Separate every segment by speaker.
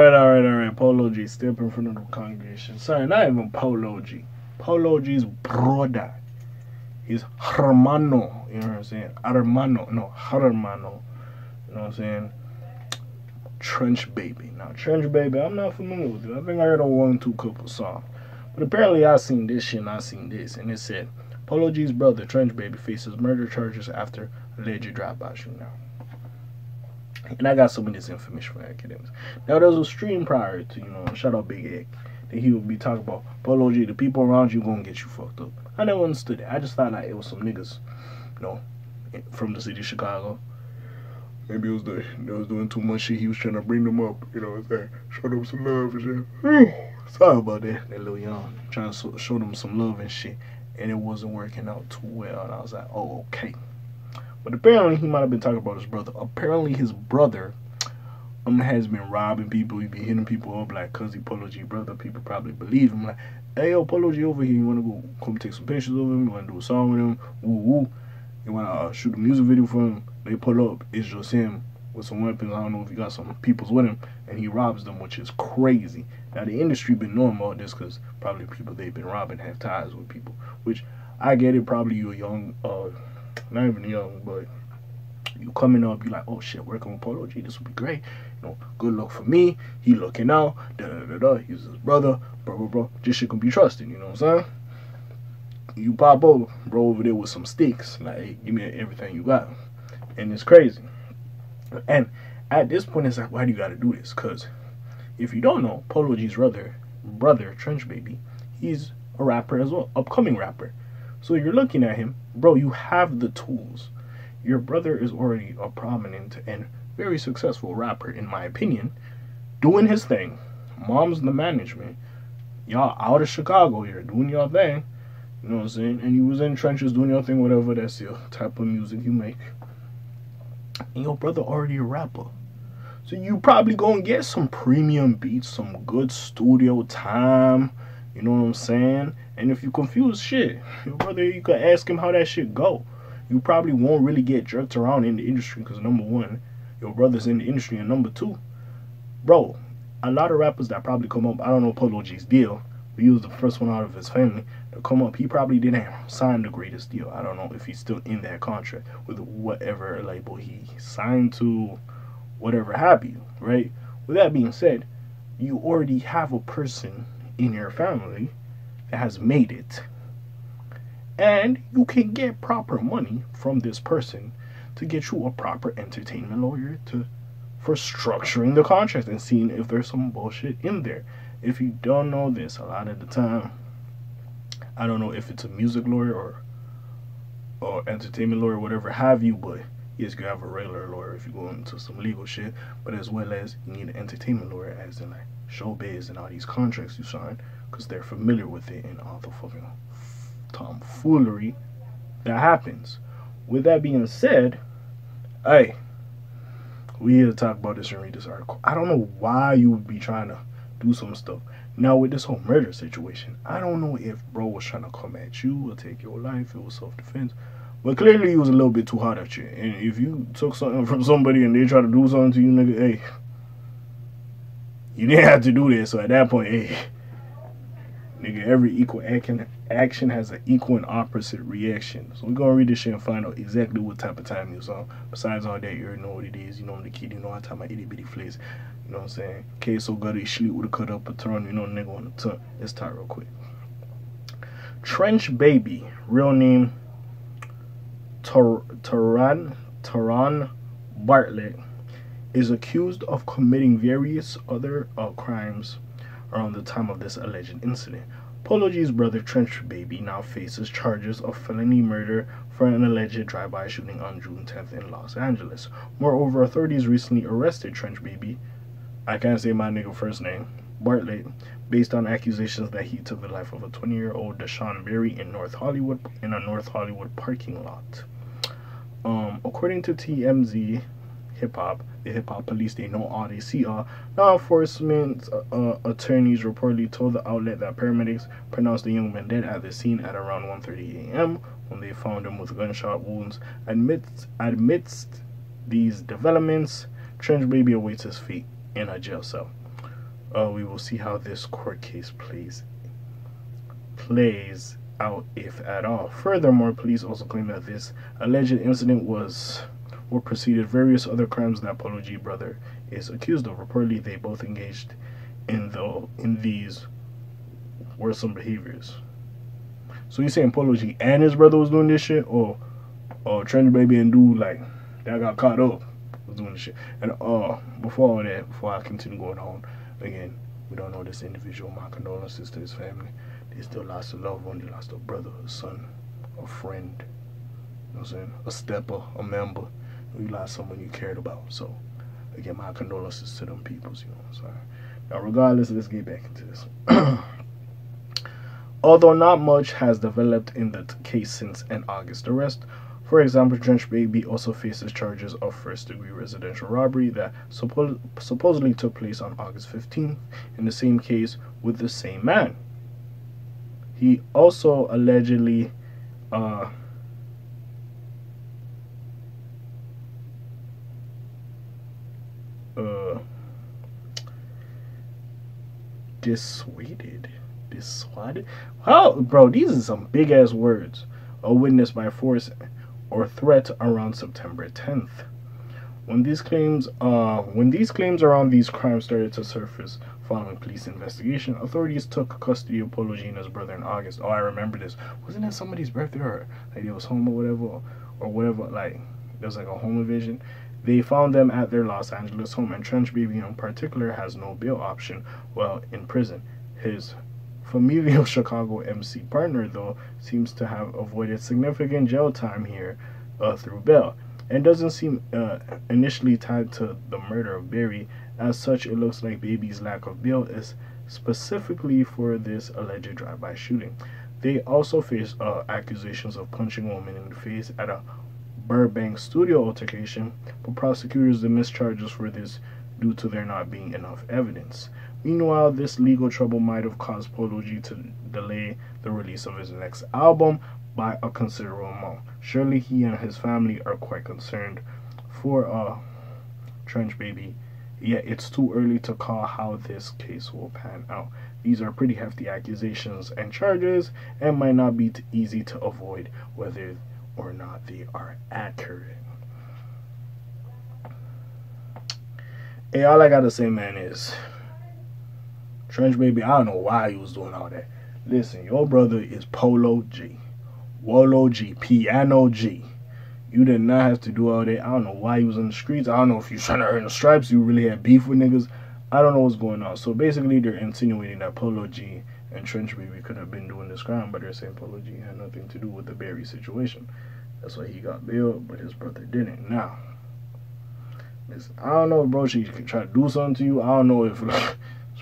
Speaker 1: All right, all right, all right. Polo G, step in front of the congregation. Sorry, not even Polo G. Polo G's brother. He's hermano. You know what I'm saying? Hermano. No, hermano. You know what I'm saying? Trench Baby. Now, Trench Baby, I'm not familiar with it. I think I heard a one, two couple song. But apparently I seen this shit and I seen this. And it said, Polo G's brother, Trench Baby, faces murder charges after alleged drive-by shooting. And I got some of this information from Akademiks. Now, there was a stream prior to, you know, shout out Big Egg, that he would be talking about, Polo G, the people around you gonna get you fucked up. I never understood it. I just thought like it was some niggas, you know, from the city of Chicago. Maybe it was the they was doing too much shit. He was trying to bring them up, you know, what I'm saying, show them some love and shit. Sorry about that, that little young, trying to show them some love and shit, and it wasn't working out too well. And I was like, oh, okay. But apparently he might have been talking about his brother. Apparently his brother um has been robbing people. He be hitting people up like cause he Polo G brother. People probably believe him like, hey yo Polo G over here. You wanna go come take some pictures of him? You wanna do a song with him? Woo woo. You wanna uh, shoot a music video for him? They pull up. It's just him with some weapons. I don't know if he got some peoples with him, and he robs them, which is crazy. Now the industry been knowing about this because probably people they've been robbing have ties with people, which I get it. Probably you a young uh not even young, but you coming up, you like, oh shit, working with Polo G, this would be great. You know, good luck for me. He looking out, da da da da. He's his brother, bro, bro, bro. This shit can be trusted. You know what I'm saying? You pop over, bro, over there with some sticks. Like, give me everything you got, and it's crazy. And at this point, it's like, why do you got to do this? Cause if you don't know, Polo G's brother, brother Trench Baby, he's a rapper as well, upcoming rapper. So you're looking at him, bro, you have the tools. Your brother is already a prominent and very successful rapper, in my opinion, doing his thing. Mom's the management. Y'all out of Chicago here, doing your thing. You know what I'm saying? And you was in trenches doing your thing, whatever that's your type of music you make. And your brother already a rapper. So you probably gonna get some premium beats, some good studio time. You know what I'm saying? And if you confuse shit, your brother, you could ask him how that shit go. You probably won't really get jerked around in the industry because number one, your brother's in the industry, and number two, bro, a lot of rappers that probably come up. I don't know Polo G's deal. But he was the first one out of his family to come up. He probably didn't sign the greatest deal. I don't know if he's still in that contract with whatever label he signed to, whatever have you, right? With that being said, you already have a person in your family has made it. And you can get proper money from this person to get you a proper entertainment lawyer to for structuring the contract and seeing if there's some bullshit in there. If you don't know this, a lot of the time, I don't know if it's a music lawyer or or entertainment lawyer, whatever have you, but yes, you have a regular lawyer if you go into some legal shit, but as well as you need an entertainment lawyer as in like showbiz and all these contracts you sign because they're familiar with it and all the fucking tomfoolery that happens. With that being said, hey, we here to talk about this and read this article. I don't know why you would be trying to do some stuff. Now with this whole murder situation, I don't know if bro was trying to come at you or take your life. It was self-defense. But clearly he was a little bit too hot at you. And if you took something from somebody and they try to do something to you, nigga, hey, you didn't have to do this. So at that point, hey, nigga, every equal action action has an equal and opposite reaction. So we're gonna read this shit and find out exactly what type of time you on. Besides all that, you already know what it is. You know I'm the kid. You know I talk my itty bitty flicks. You know what I'm saying? Okay, so got a sleep with a cut up a turn. You know nigga on the tongue. Let's talk real quick. Trench Baby, real name Taran Taran Bartlett is accused of committing various other uh, crimes around the time of this alleged incident. Polo G's brother Trench Baby now faces charges of felony murder for an alleged drive-by shooting on June 10th in Los Angeles. Moreover, authorities recently arrested Trench Baby, I can't say my nigga first name, Bartlett, based on accusations that he took the life of a 20-year-old Deshaun Berry in North Hollywood in a North Hollywood parking lot. Um, according to TMZ, hip hop, the hip hop police, they know all they see all. Law enforcement uh, uh, attorneys reportedly told the outlet that paramedics pronounced the young man dead at the scene at around 1:30 a.m. when they found him with gunshot wounds. Amidst, amidst these developments, Trench Baby awaits his fate in a jail cell. uh, we will see how this court case plays plays out if at all. Furthermore, police also claim that this alleged incident was or preceded various other crimes that Polo G brother is accused of. Reportedly, they both engaged in the in these worrisome behaviors. So you saying Polo G and his brother was doing this shit, or or Trench Baby and dude like that got caught up was doing this shit? And uh, before all that, before I continue going on, again, we don't know this individual. My condolences to his family. They still lost a loved one. They lost a brother, a son, a friend. You know what I'm saying? A stepper, a member. You lost someone you cared about. So, again, my condolences to them peoples. You know what I'm saying? Now, regardless, let's get back into this. Although not much has developed in the case since an August arrest, for example, Trench Baby also faces charges of first degree residential robbery that suppo supposedly took place on August 15th in the same case with the same man. He also allegedly uh, uh, dissuaded. Dissuaded? Oh, bro, these are some big ass words. A witness by force or threat around September 10th. When these claims, uh, when these claims around these crimes started to surface following police investigation, authorities took custody of Polo Gina's brother in August. Oh, I remember this. Wasn't that somebody's birthday or like it was home or whatever, or whatever? Like there was like a home invasion. They found them at their Los Angeles home, and Trench Baby in particular has no bail option while in prison. His familial Chicago MC partner, though, seems to have avoided significant jail time here uh, through bail and doesn't seem uh, initially tied to the murder of Barry. As such, it looks like Baby's lack of bail is specifically for this alleged drive-by shooting. They also face uh, accusations of punching a woman in the face at a Burbank studio altercation, but prosecutors dismiss charges for this due to there not being enough evidence. Meanwhile, this legal trouble might have caused Polo G to delay the release of his next album by a considerable amount. Surely he and his family are quite concerned for uh, Trench Baby, yet it's too early to call how this case will pan out. These are pretty hefty accusations and charges and might not be easy to avoid whether or not they are accurate. Hey, all I gotta say, man, is Trench Baby, I don't know why he was doing all that. Listen, your brother is Polo G. Wolo G. Piano G. You did not have to do all that. I don't know why he was in the streets. I don't know if you trying to earn the stripes. You really had beef with niggas. I don't know what's going on. So basically, they're insinuating that Polo G and Trench Baby could have been doing this crime, but they're saying Polo G had nothing to do with the Barry situation. That's why he got bail, but his brother didn't. Now, listen, I don't know bro she could try to do something to you. I don't know if like,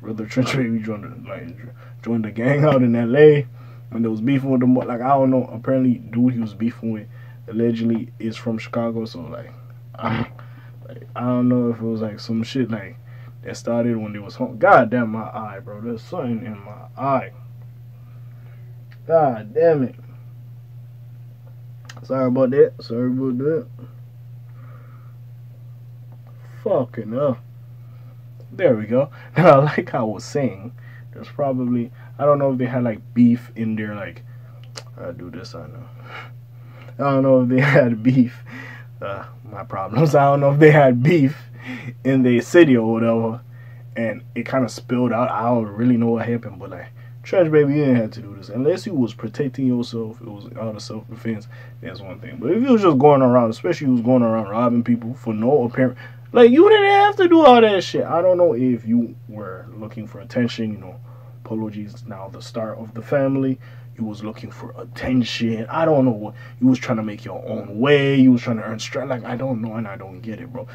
Speaker 1: brother Trench Baby joined the, like joined the gang out in L.A. when there was beefing with them. Like I don't know. Apparently, dude he was beefing with allegedly is from Chicago. So like, I, like, I don't know if it was like some shit like that started when they was home. God damn my eye, bro. There's something in my eye. God damn it. Sorry about that. Sorry about that. Fucking up. There we go. Now, like I was saying, there's probably I don't know if they had like beef in there. Like I do this, I know. I don't know if they had beef. Uh, my problems. I don't know if they had beef in the city or whatever, and it kind of spilled out. I don't really know what happened, but like. trash baby, you didn't have to do this unless you was protecting yourself. It was out of self defense. That's one thing. But if you was just going around, especially you was going around robbing people for no apparent, like you didn't have to do all that shit. I don't know if you were looking for attention. You know, Polo now the star of the family. You was looking for attention. I don't know what you was trying to make your own way. You was trying to earn strength. Like I don't know, and I don't get it, bro.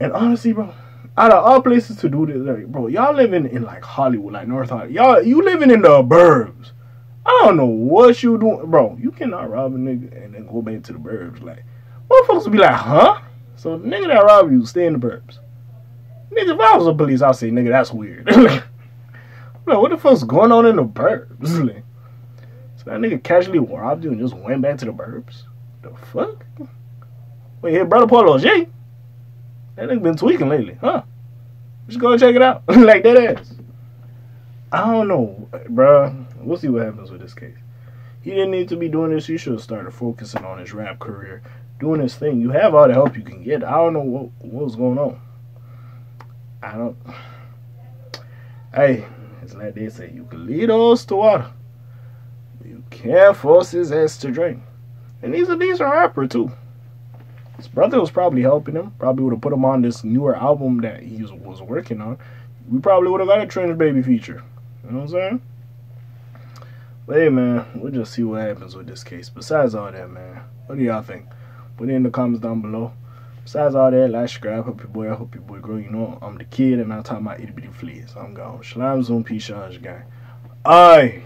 Speaker 1: And honestly, bro, out of all places to do this, like, bro, y'all living in like Hollywood, like North Hollywood. Y'all, you living in the burbs. I don't know what you doing, bro. You cannot rob a nigga and then go back to the burbs. Like, what folks be like, huh? So the nigga that robbed you, stay in the burbs. Nigga, if I was a police, I'd say, nigga, that's weird. bro, what the fuck's going on in the burbs? like, so that nigga casually robbed you and just went back to the burbs? The fuck? Wait, here, brother Polo J. That nigga been tweaking lately, huh? Just go check it out. like that ass. I don't know, bruh. We'll see what happens with this case. He didn't need to be doing this. He should have started focusing on his rap career, doing his thing. You have all the help you can get. I don't know what what was going on. I don't. Hey, it's like they say, you can lead us to water. You can't force his ass to drink. And he's a decent rapper too. His brother was probably helping him. Probably would have put him on this newer album that he was, was working on. We probably would have got a Trench Baby feature. You know what I'm saying? But hey, man, we'll just see what happens with this case. Besides all that, man, what do y'all think? Put it in the comments down below. Besides all that, like, subscribe, help your boy, I hope your boy grow. You know, I'm the kid and I'm talking about itty bitty fleas. I'm gone. Shalom, Zoom, peace, gang. Aye.